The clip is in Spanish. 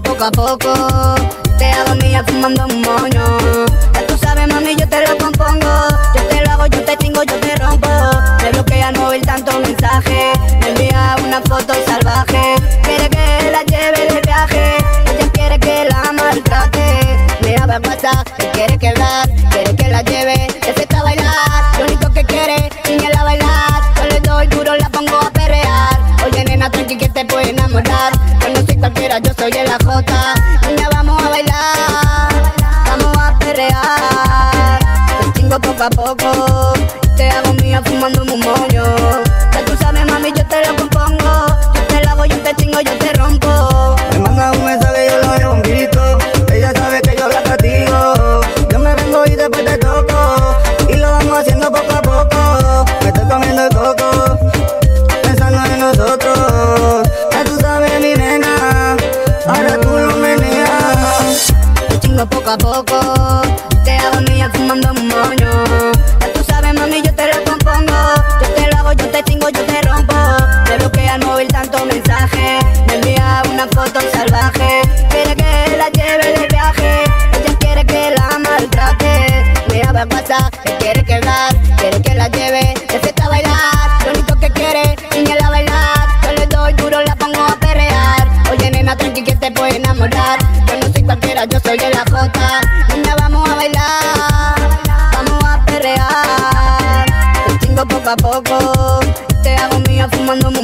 poco a poco. Te hago mía fumando un moño. Ya tú sabes, mami, yo te lo compongo. Yo te lo hago, yo te chingo, yo te rompo. Te bloquea el móvil tanto mensaje. Me envía una foto salvaje. Que quiere quebrar. Quiere que la lleve, que se está a bailar. Lo único que quiere, la bailar. Yo le doy duro, la pongo a perrear. Oye, nena, tranqui que te puede enamorar yo soy el la J. Niña, vamos a bailar, vamos a perrear. Te chingo poco a poco, te hago mía fumando un moño. Poco a poco. Te hago mía fumando un moño. Ya tú sabes, mami, yo te lo compongo. Yo te lo hago, yo te chingo, yo te rompo. Te bloquea el móvil tanto mensaje. Me envía una foto salvaje. Quiere que la lleve de viaje. Ella quiere que la maltrate. Me habla WhatsApp, quiere quebrar. Quiere que la lleve poco a poco. Te hago mía fumando un